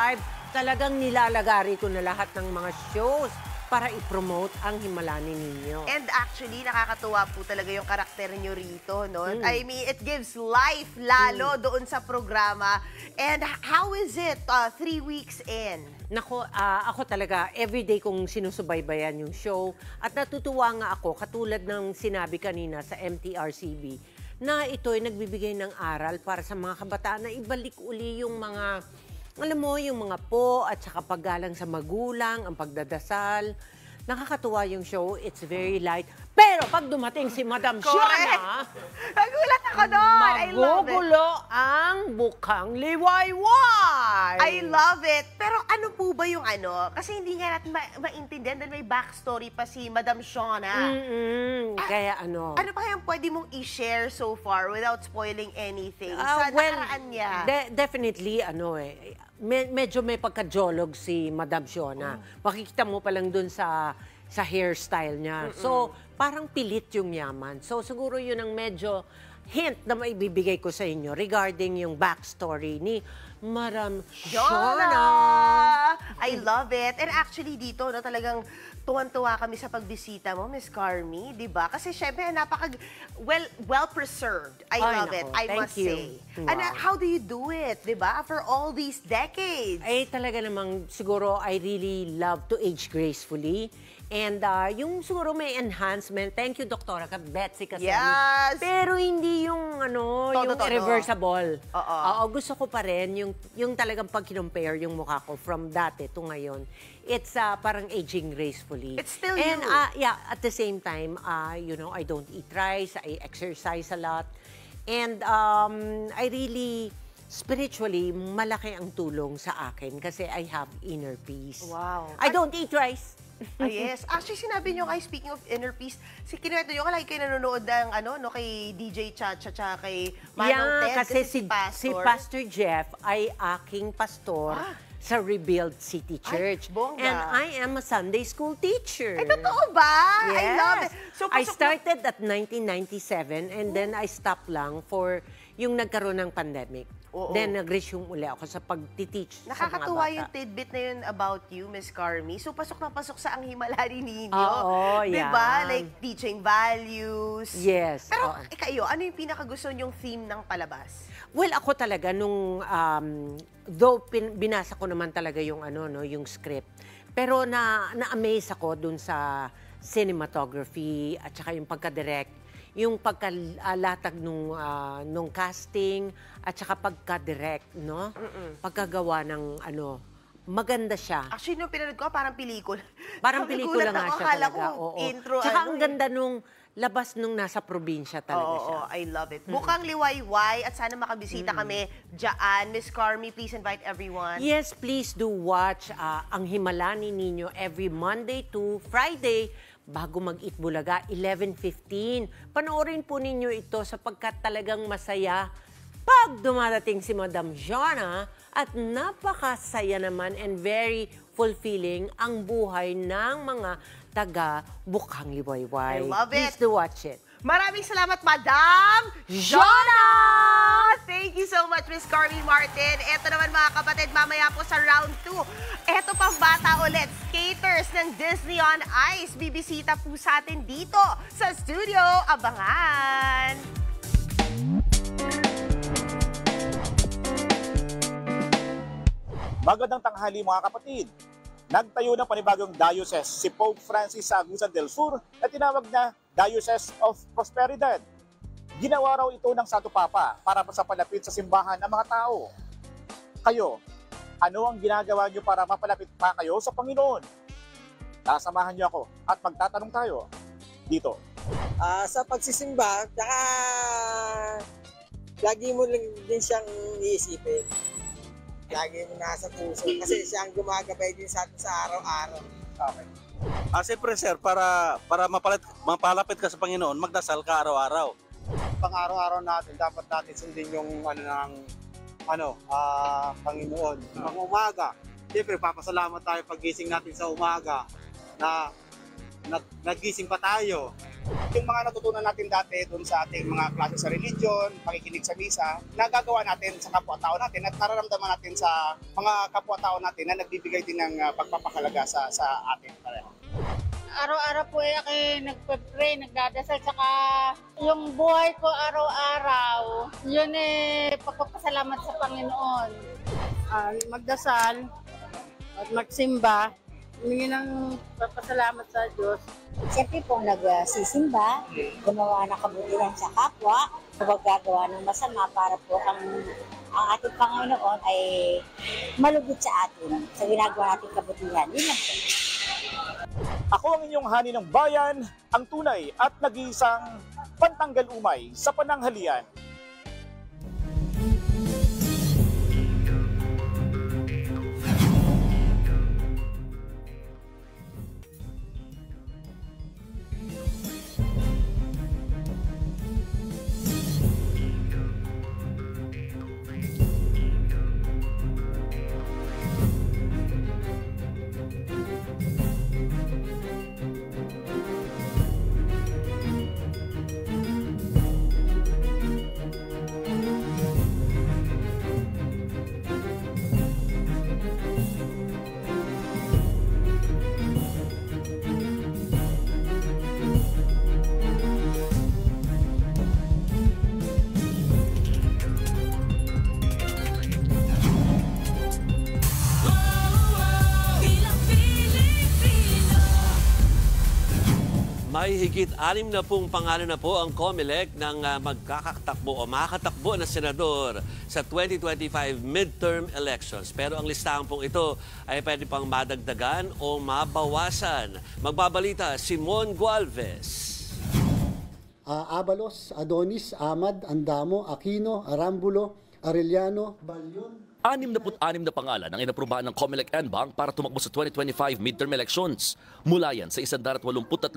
Talagang nilalagari ko na lahat ng mga shows para i-promote ang Himalani ninyo. And actually, nakakatuwa po talaga yung karakter nyo rito, no? Mm. I mean, it gives life lalo doon sa programa. And how is it uh, three weeks in? Nako, ah, ako talaga, everyday kong sinusubaybayan yung show. At natutuwa nga ako, katulad ng sinabi kanina sa MTRCB, na ito ay nagbibigay ng aral para sa mga kabataan na ibalik uli yung mga, alam mo, yung mga po at saka paggalang sa magulang, ang pagdadasal. Nakakatuwa yung show. It's very light. Pero pag dumating si Madam Correct. Shana, Nagulat ako doon. I love it. magugulo ang bukang liwayway. I love it. Pero ano po ba yung ano? Kasi hindi nga natin ma- maintindihan dahil may backstory pa si Madam Shauna. Mm-mm. Kaya ano? Ano pa kayang pwede mong i-share so far without spoiling anything Ah, sa nakaraan niya? de- definitely, ano eh, me- medyo may pagka-jolog si Madam Fiona. Makikita mo pa lang dun sa sa hairstyle niya. So, parang pilit yung yaman. So, siguro yun ang medyo hint na maibibigay ko sa inyo regarding yung backstory ni Madam Fiona. Shona! I love it. And actually dito, no, talagang tuwan-tuwa kami sa pagbisita mo, Miss Carmi, di ba? Kasi syempre, napaka well, well-preserved. I Ay, love it, nako. I Thank must you. say. Wow. And uh, how do you do it, di ba? After all these decades. Eh, talaga namang siguro I really love to age gracefully. And uh, yung siguro may enhancement. Thank you, Doktora ka, Betsy Kasami. Yes! Pero hindi yung ano, yung Todo-todo. reversible. Oo. Oo, gusto ko pa rin yung, yung talagang pag compare yung mukha ko from dati to ngayon. It's uh, parang aging gracefully. It's still And you. uh, yeah, at the same time, uh, you know, I don't eat rice, I exercise a lot. And um, I really, spiritually, malaki ang tulong sa akin kasi I have inner peace. Wow. I don't eat rice. Ah, yes. Actually, sinabi nyo kay, speaking of inner peace, si kinuwento nyo, kalagi kayo nanonood ng, ano, no, kay DJ Chacha, tsaka kay Manong Ted, yeah, kasi, si, Pastor. si Pastor Jeff ay aking pastor sa Rebuild City Church. bongga. And I am a Sunday school teacher. Ay, totoo ba? I Yes. love it. So, I started at 1997 and then I stopped lang for yung nagkaroon ng pandemic. Oo. Then nag-resume uli ako sa pag-teach sa mga Nakakatuwa bata. yung tidbit na yun about you, Miss Carmi. So, pasok na pasok sa ang Himalari ninyo. Oo, Di yan. ba? Like, teaching values. Yes. Pero, oo. eh, kayo, ano yung pinakagusto nyong theme ng palabas? Well, ako talaga nung um, though pin, binasa ko naman talaga yung ano no, yung script. Pero na na-amaze ako dun sa cinematography at saka yung pagka-direct, yung pagkalatag nung ah, nung casting at saka pagka-direct, no? Pagkagawa ng ano, maganda siya. Actually, nung pinanood ko, parang pelikula. Parang pelikula nga ako, siya akala talaga. ko oo. intro, Tsaka ano ang eh. ganda nung labas nung nasa probinsya talaga Oo, siya. oo, I love it. Bukang liwayway at sana makabisita Mm. kami dyan. Miss Carmi, please invite everyone. Yes, please do watch ah, ang Himalani ninyo every Monday to Friday bago mag-eat bulaga, 11.15. Panoorin po ninyo ito sapagkat talagang masaya pag dumadating si Madam Jana at napakasaya naman and very fulfilling ang buhay ng mga taga Bukhang Liwayway. I love it. Please do watch it. Maraming salamat, Madam Jona! Thank you so much, Miss Carmi Martin. Ito naman mga kapatid, mamaya po sa round 2. Ito pang bata ulit, skaters ng Disney on Ice. Bibisita po sa atin dito sa studio. Abangan! Magandang tanghali mga kapatid. Nagtayo ng panibagong diocese si Pope Francis sa Agusan del Sur na tinawag na Diocese of Prosperidad. Ginawa raw ito ng Santo Papa para sa palapit sa simbahan ng mga tao. Kayo, ano ang ginagawa niyo para mapalapit pa kayo sa Panginoon? Sasamahan niyo ako at magtatanong tayo dito. Ah, sa pagsisimba, tsaka lagi mo lang din siyang iisipin. Lagi mo nasa puso kasi siya ang gumagabay din sa atin sa araw-araw. Okay. Ah, siyempre sir, para para mapalit, mapalapit ka sa Panginoon, magdasal ka araw-araw. pang araw-araw natin, dapat natin sundin yung ano ng ano, ah, Panginoon. Pang umaga, siyempre papasalamat tayo paggising natin sa umaga na nag, nagising pa tayo. Yung mga natutunan natin dati doon sa ating mga klase sa religion, pakikinig sa misa, nagagawa natin sa kapwa-tao natin at nararamdaman natin sa mga kapwa-tao natin na nagbibigay din ng ah, pagpapahalaga sa, sa atin pareho. Araw-araw po eh, ako nagpe-pray, nagdadasal, saka yung buhay ko araw-araw, yun eh, pagpapasalamat sa Panginoon. Ah, magdasal at magsimba, humingi ng papasalamat sa Diyos. Siyempre po nagsisimba, gumawa ng kabutihan sa kapwa, huwag gagawa ng masama para po ang, ang ating Panginoon ay malugod sa atin sa ginagawa nating kabutihan. Yun lang po. Ako ang inyong hani ng bayan, ang tunay at nag-iisang pantanggal umay sa pananghalian. May higit anim na pong pangalan na po ang COMELEC ng ah, magkakatakbo o makakatakbo na senador sa 2025 midterm elections. Pero ang listahan pong ito ay pwede pang madagdagan o mabawasan. Magbabalita, Simon Gualvez. Ah, Abalos, Adonis, Amad, Andamo, Aquino, Arambulo, Arellano, Balyon, 66 na pangalan ang inaprubahan ng COMELEC NBank para tumakbo sa 2025 midterm elections. Mula yan sa 183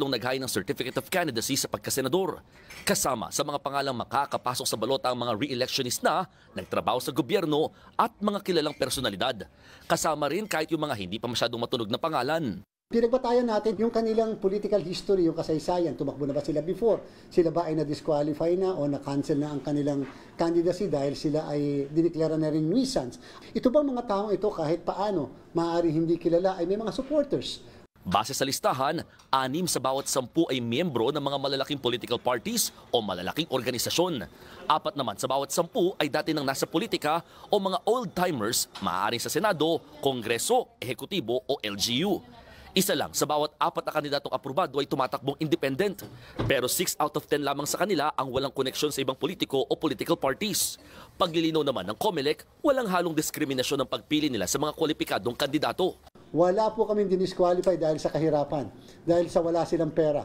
naghain ng Certificate of Candidacy sa pagkasenador. Kasama sa mga pangalang makakapasok sa balota ang mga re-electionist na nagtrabaho sa gobyerno at mga kilalang personalidad. Kasama rin kahit yung mga hindi pa masyadong matunog na pangalan. Pinagbatayan natin yung kanilang political history, yung kasaysayan. Tumakbo na ba sila before? Sila ba ay na-disqualify na o na-cancel na ang kanilang candidacy dahil sila ay diniklara na rin nuisance? Ito bang mga taong ito kahit paano, maaari hindi kilala, ay may mga supporters. Base sa listahan, anim sa bawat sampu ay miyembro ng mga malalaking political parties o malalaking organisasyon. Apat naman sa bawat sampu ay dati nang nasa politika o mga old-timers maaaring sa Senado, Kongreso, Ehekutibo o LGU. Isa lang sa bawat apat na kandidatong aprobado ay tumatakbong independent. Pero 6 out of 10 lamang sa kanila ang walang koneksyon sa ibang politiko o political parties. Paglilinaw naman ng COMELEC, walang halong diskriminasyon ng pagpili nila sa mga kwalipikadong kandidato. Wala po kami dinisqualify dahil sa kahirapan, dahil sa wala silang pera.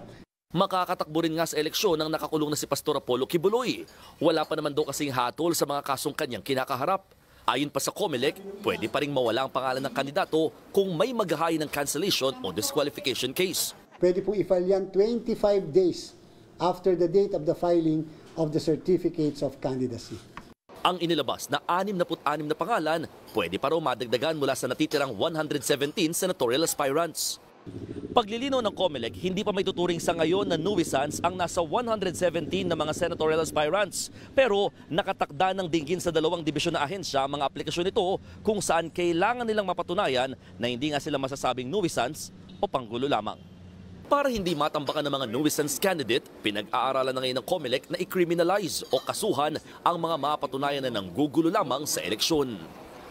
Makakatakbo rin nga sa eleksyon ang nakakulong na si Pastor Apollo Kibuloy. Wala pa naman daw kasing hatol sa mga kasong kanyang kinakaharap. Ayon pa sa COMELEC, pwede pa rin mawala ang pangalan ng kandidato kung may maghahain ng cancellation o disqualification case. Pwede po i-file yan 25 days after the date of the filing of the certificates of candidacy. Ang inilabas na 66 na pangalan, pwede pa raw madagdagan mula sa natitirang 117 senatorial aspirants. Paglilinaw ng COMELEC, hindi pa may tuturing sa ngayon na nuisance ang nasa 117 na mga senatorial aspirants. Pero nakatakda ng dinggin sa dalawang dibisyon na ahensya ang mga aplikasyon nito kung saan kailangan nilang mapatunayan na hindi nga sila masasabing nuisance o panggulo lamang. Para hindi matambakan ng mga nuisance candidate, pinag-aaralan na ngayon ng COMELEC na i-criminalize o kasuhan ang mga mapatunayan na nanggugulo lamang sa eleksyon.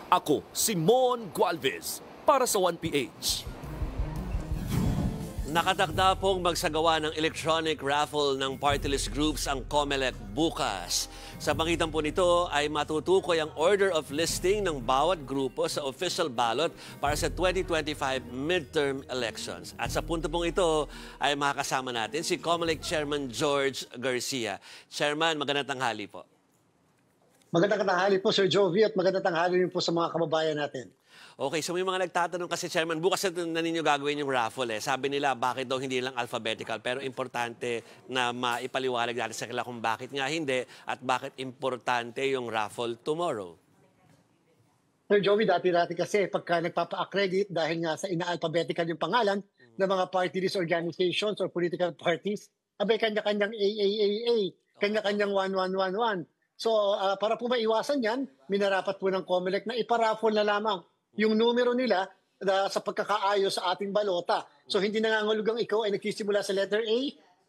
Ako, Simon Gualvez, para sa 1PH. Nakatakda pong magsagawa ng electronic raffle ng party list groups ang COMELEC bukas. Sa pangitan po nito ay matutukoy ang order of listing ng bawat grupo sa official ballot para sa 2025 midterm elections. At sa punto pong ito ay makakasama natin si COMELEC Chairman George Garcia. Chairman, magandang tanghali po. Magandang tanghali po Sir Jovi at magandang tanghali rin po sa mga kababayan natin. Okay, so may mga nagtatanong kasi, Chairman, bukas na, ninyo gagawin yung raffle eh. Sabi nila, bakit daw hindi lang alphabetical? Pero importante na maipaliwanag natin sa kanila kung bakit nga hindi at bakit importante yung raffle tomorrow. Sir Joey, dati-dati kasi pagka nagpapa-accredit dahil nga sa ina-alphabetical yung pangalan ng mga party list organizations or political parties, abay kanya-kanyang AAAA, kanya-kanyang 1111. So ah, para po maiwasan yan, minarapat po ng COMELEC na iparaffle na lamang yung numero nila na sa pagkakaayos sa ating balota. So hindi nangangulugang ikaw ay nagsisimula sa letter A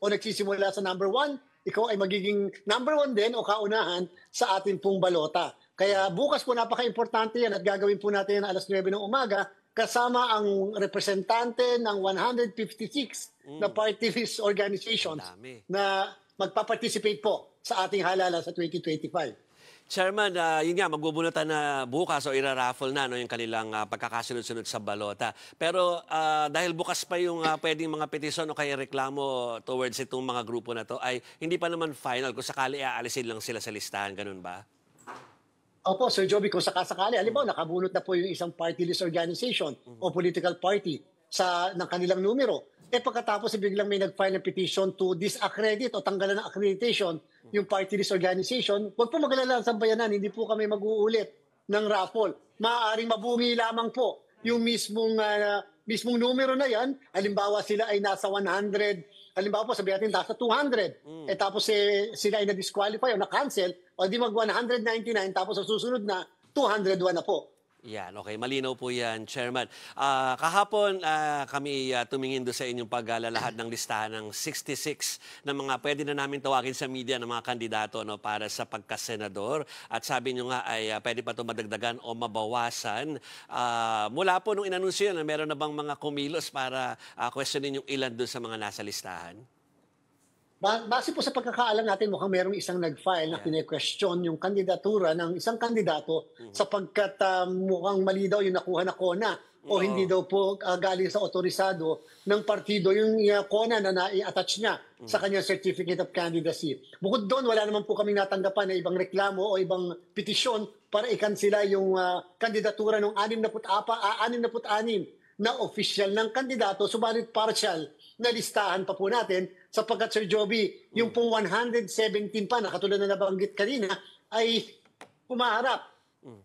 o nagsisimula sa number 1, ikaw ay magiging number 1 din o kaunahan sa ating pong balota. Kaya bukas po napaka-importante yan at gagawin po natin yan alas 9 ng umaga kasama ang representante ng 156 na party list organizations na magpa-participate po sa ating halala sa 2025. Chairman, ah, yun nga, magbubunutan na bukas o iraraffle na no, yung kanilang ah, pagkakasunod-sunod sa balota. Pero ah, dahil bukas pa yung ah, pwedeng mga petisyon o kaya reklamo towards itong mga grupo na to, ay hindi pa naman final kung sakali aalisin lang sila sa listahan. Ganun ba? Opo, Sir Joby, kung sakasakali, mo, nakabunot na po yung isang party list organization o political party sa ng kanilang numero. Eh pagkatapos eh, biglang may nag-file ng petition to disaccredit o tanggalan ng accreditation yung party list organization, huwag po magalala sa bayanan, hindi po kami mag-uulit ng raffle. Maaaring mabungi lamang po yung mismong ah, mismong numero na yan. Halimbawa sila ay nasa 100, halimbawa po sabihin natin nasa 200. Eh tapos eh, sila ay na-disqualify o na-cancel, o di mag 199 tapos sa susunod na 201 na po. Yan, okay. Malinaw po yan, Chairman. Ah, kahapon, ah, kami ah, tumingin doon sa inyong paglalahad ng listahan ng 66 na mga pwede na namin tawagin sa media ng mga kandidato no, para sa pagkasenador. At sabi nyo nga ay ah, pwede pa ito madagdagan o mabawasan. Ah, mula po nung inanunsyo yan, meron na bang mga kumilos para ah, questionin yung ilan doon sa mga nasa listahan? Ba- Base po sa pagkakaalam natin, mukhang merong isang nag-file na kine-question yung kandidatura ng isang kandidato sapagkat ah, mukhang mali daw yung nakuha na kona o hindi daw po ah, galing sa otorisado ng partido yung uh, kona na nai-attach niya sa kanyang certificate of candidacy. Bukod doon, wala naman po kaming natanggapan na ibang reklamo o ibang petisyon para ikansila yung ah, kandidatura ng 64, ah, 66 na official ng kandidato, subalit partial na listahan pa po natin sapagkat Sir Joby, yung pong 117 pa na katulad na nabanggit kanina ay humaharap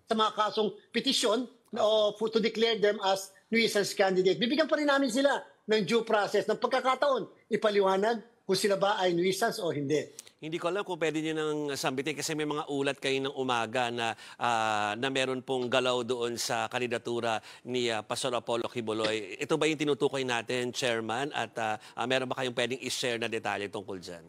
sa mga kasong petisyon o for- to declare them as nuisance candidate. Bibigyan pa rin namin sila ng due process, ng pagkakataon, ipaliwanag kung sila ba ay nuisance o hindi. Hindi ko alam kung pwede nyo nang sambitin kasi may mga ulat kayo ng umaga na, ah, na meron pong galaw doon sa kandidatura ni ah, Pastor Apollo Kibuloy. Ito ba yung tinutukoy natin, Chairman? At ah, ah, meron ba kayong pwedeng i-share na detalye tungkol dyan?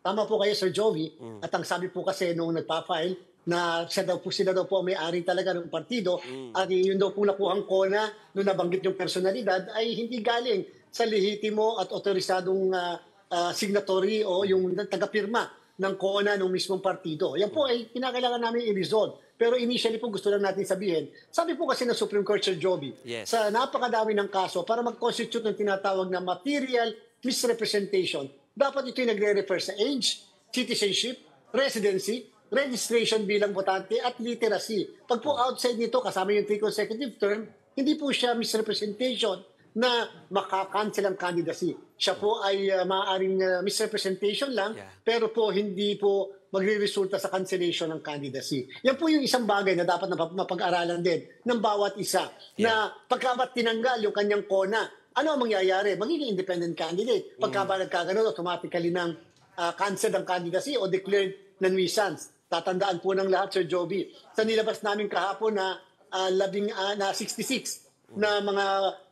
Tama po kayo, Sir Jovi. At ang sabi po kasi nung nagpa-file, na siya daw po, sila daw po may-ari talaga ng partido at yun daw po nakuhang kona nung nabanggit yung personalidad ay hindi galing sa lehitimo at otorisadong ah, ah, signatory o yung tagapirma ng kona ng mismong partido. Yan po ay kinakailangan namin i-resolve. Pero initially po gusto lang natin sabihin, sabi po kasi ng Supreme Court, Sir Joby, Yes. sa napakadami ng kaso para mag-constitute ng tinatawag na material misrepresentation, dapat ito yung nagre-refer sa age, citizenship, residency, registration bilang botante at literacy. Pag po outside nito, kasama yung three consecutive term, hindi po siya misrepresentation na makakancel ang candidacy. Siya po ay uh, maaaring uh, misrepresentation lang, pero po hindi po magre-resulta sa cancellation ng candidacy. Yan po yung isang bagay na dapat mapag-aralan din ng bawat isa. Na pagkabat tinanggal yung kanyang kona, ano ang mangyayari? Magiging independent candidate. Pagka ba nagkaganon, automatically nang uh, cancel ang candidacy o declared na nuisance. Tatandaan po ng lahat, Sir Joby. Sa nilabas namin kahapon na ah, labing ah, na 66 na mga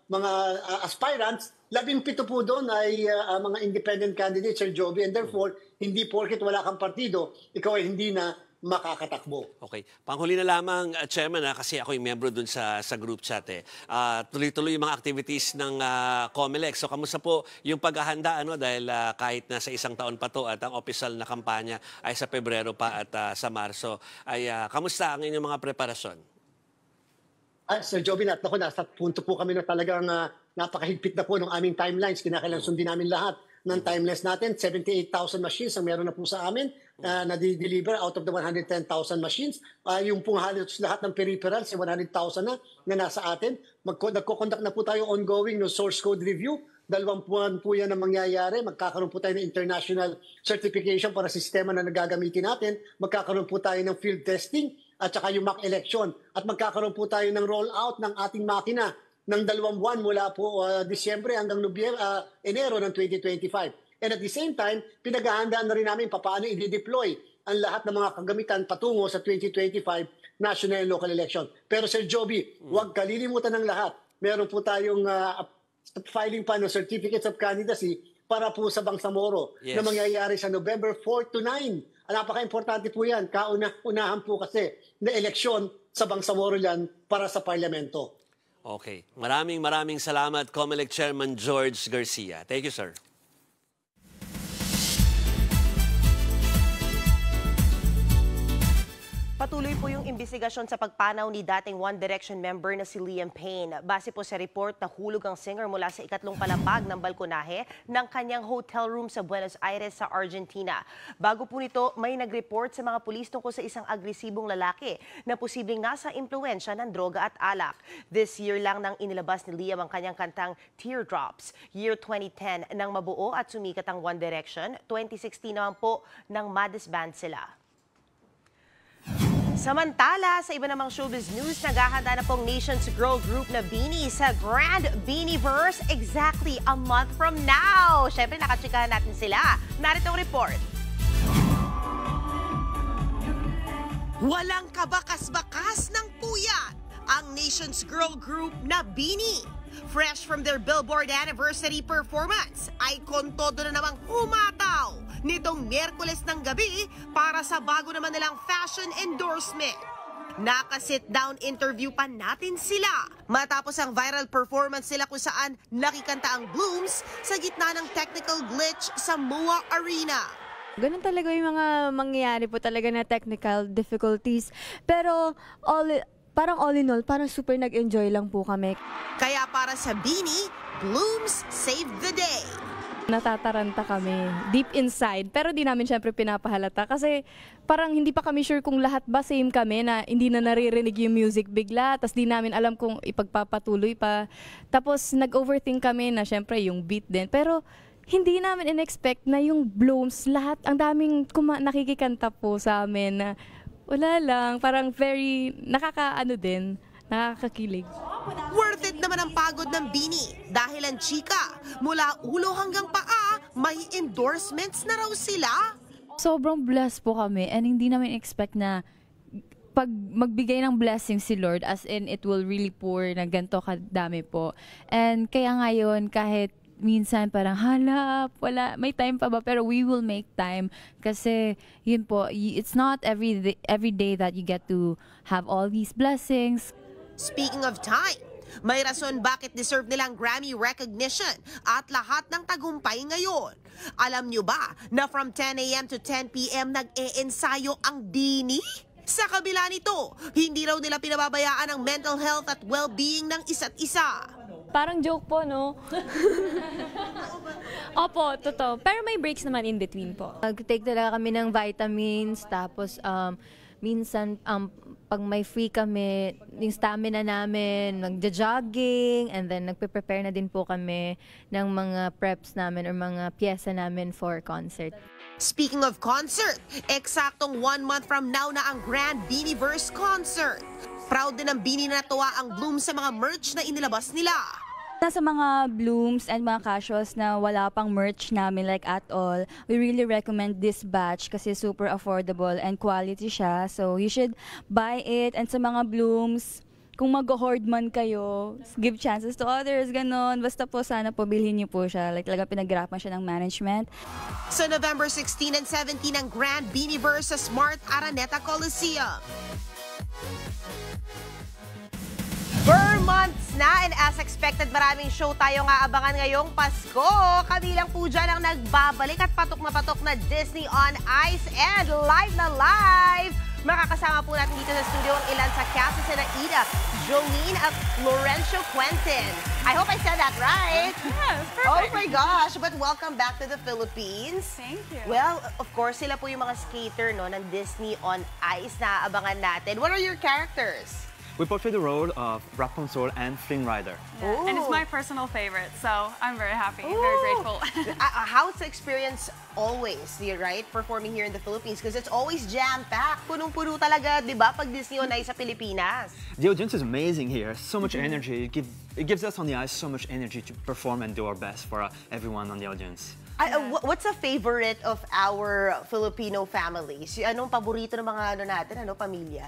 mga ah, aspirants, labing pito po doon ay ah, mga independent candidates, Sir Joby. And therefore, hindi porket wala kang partido, ikaw ay hindi na makakatakbo. Okay. Panghuli na lamang, uh, Chairman, ah, kasi ako yung membro dun sa, sa group chat. Eh. Ah, tuloy-tuloy yung mga activities ng ah, COMELEC. So, kamusta po yung paghahanda? Ano? Dahil ah, kahit na sa isang taon pa to at ang official na kampanya ay sa Pebrero pa at ah, sa Marso, ay ah, kamusta ang inyong mga preparasyon? Ah, Sir Joby, nat, ako, nasa punto po kami na talagang ah, napakahigpit na po ng aming timelines. Kinakailangan sundin namin lahat ng timelines natin. 78,000 machines ang meron na po sa amin ah, na di-deliver out of the 110,000 machines. Ah, yung pong halos lahat ng peripherals, yung 100,000 na na nasa atin. Magko- Nagko-conduct na po tayo ongoing ng source code review. Dalawang buwan po yan ang mangyayari. Magkakaroon po tayo ng international certification para sistema na nagagamitin natin. Magkakaroon po tayo ng field testing at saka yung mock election. At magkakaroon po tayo ng rollout ng ating makina ng dalawang buwan mula po uh, Disyembre hanggang Nobyembre, uh, Enero ng 2025. And at the same time, pinaghahandaan na rin namin paano i-deploy ang lahat ng mga kagamitan patungo sa 2025 national and local election. Pero Sir Joby, huwag kalilimutan ng lahat. Meron po tayong ah, filing pa ng certificates of candidacy para po sa Bangsamoro Yes. na mangyayari sa November 4 to 9. Napaka-importante po yan. Kauna-unahan po kasi na eleksyon sa Bangsamoro yan para sa parlamento. Okay. Maraming maraming salamat, COMELEC Chairman George Garcia. Thank you, sir. Patuloy po yung imbestigasyon sa pagpanaw ni dating One Direction member na si Liam Payne. Base po sa report, nahulog ang singer mula sa ikatlong palapag ng balkonahe ng kanyang hotel room sa Buenos Aires sa Argentina. Bago po nito, may nag-report sa mga pulis tungkol sa isang agresibong lalaki na posibleng nasa impluensya ng droga at alak. This year lang nang inilabas ni Liam ang kanyang kantang Teardrops. Year 2010 nang mabuo at sumikat ang One Direction. 2016 naman po nang ma-disband sila. Samantala, sa iba namang showbiz news, naghahanda na pong Nation's Girl Group na Beanie sa Grand Beanieverse exactly a month from now. Siyempre, nakatsikahan natin sila. Narito ang report. Walang kabakas-bakas ng puyat ang Nation's Girl Group na Beanie. Fresh from their Billboard anniversary performance, ay kontodo na namang humataw nitong Miyerkules ng gabi para sa bago naman nilang fashion endorsement. Naka-sit down interview pa natin sila matapos ang viral performance nila kung saan nakikanta ang Blooms sa gitna ng technical glitch sa MOA Arena. Ganun talaga yung mga mangyayari po talaga na technical difficulties. Pero all, parang all in all, parang super nag-enjoy lang po kami. Kaya para sa Beanie, Blooms saved the day. Natataranta kami deep inside pero di namin syempre pinapahalata kasi parang hindi pa kami sure kung lahat ba same kami na hindi na naririnig yung music bigla tapos di namin alam kung ipagpapatuloy pa. Tapos nag-overthink kami na syempre yung beat din pero hindi namin in-expect na yung blooms lahat ang daming kuma- nakikikanta po sa amin na wala lang parang very nakakaano din nakakakilig Worth it naman ang pagod ng Beanie dahil ang chika mula ulo hanggang paa may endorsements na raw sila. sobrang blessed po kami and hindi namin expect na pag magbigay ng blessing si Lord as in it will really pour na ganito kadami po. And kaya ngayon kahit minsan parang hala, wala, may time pa ba? Pero we will make time kasi yun po, it's not every day, every day that you get to have all these blessings. Speaking of time, may rason bakit deserve nilang Grammy recognition at lahat ng tagumpay ngayon. Alam nyo ba na from 10 a.m. to 10 p.m. nag-e-ensayo ang Beanie? Sa kabila nito, hindi raw nila pinababayaan ang mental health at well-being ng isa't isa. Parang joke po, no? Opo, totoo. Pero may breaks naman in between po. Nag-take talaga kami ng vitamins, tapos um, minsan um, pag may free kami, yung stamina namin, nagja-jogging, and then nagpe-prepare na din po kami ng mga preps namin or mga pyesa namin for concert. Speaking of concert, eksaktong one month from now na ang Grand Beanieverse concert. Proud din ang Beanie na natuwa ang Bloom sa mga merch na inilabas nila. Nasa mga blooms and mga casuals na wala pang merch namin like at all, we really recommend this batch kasi super affordable and quality siya. So you should buy it. And sa mga blooms, kung mag-hoard man kayo, give chances to others, ganon. Basta po sana po bilhin niyo po siya. Like talaga pinaghirapan siya ng management. Sa November 16 and 17 ang Grand Beanieverse sa Smart Araneta Coliseum. Burr months na and as expected maraming show tayo nga abangan ngayong Pasko. Kabilang po dyan ang nagbabalik at patok na patok na Disney on Ice and live na live. Makakasama po natin dito sa studio ang ilan sa cast na Ida, Jolene at Lorenzo Quentin. I hope I said that right. Yes, Oh perfect. my gosh, but welcome back to the Philippines. Thank you. Well, of course, sila po yung mga skater no, ng Disney on Ice na abangan natin. What are your characters? We portray the role of Rapunzel and Flynn Rider. And it's my personal favorite, so I'm very happy, very grateful. How's the experience always, right, performing here in the Philippines? Because it's always jam-packed. Punong-puno talaga, di ba, pag Disney on Ice sa Pilipinas. The audience is amazing here. So much Mhm. energy. It, give, it gives us on the ice so much energy to perform and do our best for uh, everyone on the audience. I, uh, what's a favorite of our Filipino families? Anong paborito ng mga ano natin, ano, pamilya?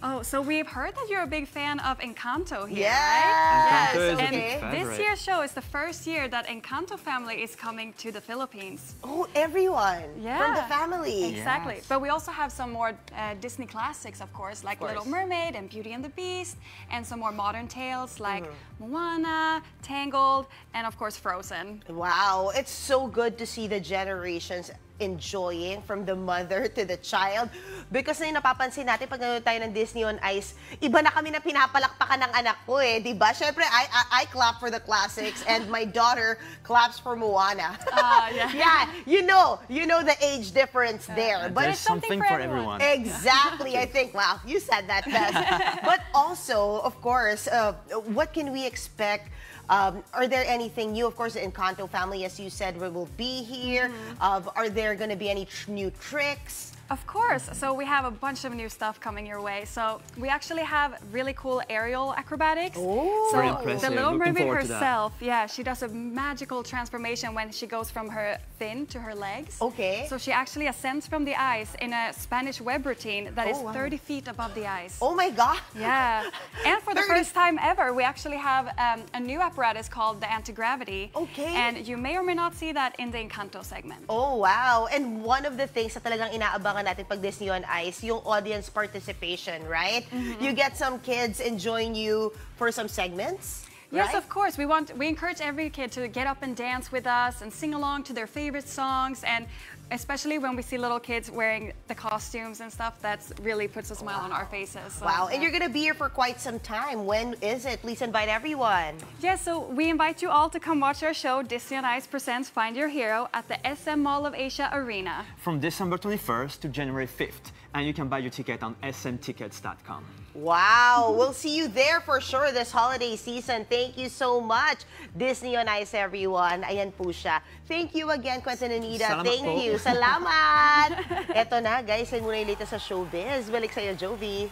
Oh, so we've heard that you're a big fan of Encanto here, Yes! right? Encanto is a and big this year's show is the first year that Encanto family is coming to the Philippines. Oh, everyone yeah. from the family. Exactly. But we also have some more uh, Disney classics, of course, like course. Little Mermaid and Beauty and the Beast, and some more modern tales like Mm-hmm. Moana, Tangled, and of course Frozen. Wow, it's so good to see the generations enjoying from the mother to the child. Because na yung napapansin natin pag nanonood tayo ng Disney on Ice, iba na kami na pinapalakpakan ng anak ko eh, di ba? Siyempre, I, I, I clap for the classics and my daughter claps for Moana. Ah, yeah. yeah, you know, you know the age difference there. But There's something for everyone. Exactly, I think, wow, you said that best. but also, of course, uh, what can we expect? Um, are there anything new? Of course, the Encanto family, as you said, we will be here. Uh, are there going to be any tr- new tricks? Of course. So we have a bunch of new stuff coming your way. So we actually have really cool aerial acrobatics. Oh, so impressive. the Little Looking Mermaid that. herself, yeah, she does a magical transformation when she goes from her fin to her legs. Okay. So she actually ascends from the ice in a Spanish web routine that is Oh, wow. 30 feet above the ice. Oh my God! Yeah. And for the 30 first time ever, we actually have um, a new apparatus called the anti-gravity. Okay. And you may or may not see that in the Encanto segment. Oh, wow. And one of the things na talagang inaabangan natin pag Disney on Ice, yung audience participation, right? Mhm. You get some kids enjoying you for some segments. Yes, right? of course. We want we encourage every kid to get up and dance with us and sing along to their favorite songs and especially when we see little kids wearing the costumes and stuff, that really puts a smile on our faces. So, Wow, and you're gonna be here for quite some time. When is it? Please invite everyone. Yeah, so we invite you all to come watch our show, Disney on Ice presents Find Your Hero at the SM Mall of Asia Arena. From December 21st to January 5th. And you can buy your ticket on smtickets.com. Wow, we'll see you there for sure this holiday season. Thank you so much, Disney on Ice, everyone. Ayan po siya. Thank you again, Quentin and Anita. Salamat Thank po. you. Salamat! Eto na, guys. Yan muna yung latest sa showbiz. Balik sa'yo, Jovi.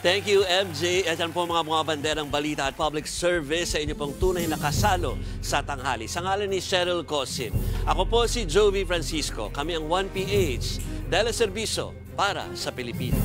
Thank you, MJ. At yan po mga mga banderang balita at public service sa inyo pong tunay na kasalo sa tanghali. Sa ngalan ni Cheryl Cosin. Ako po si Jovi Francisco. Kami ang 1PH. Dela Serviso para sa Pilipino.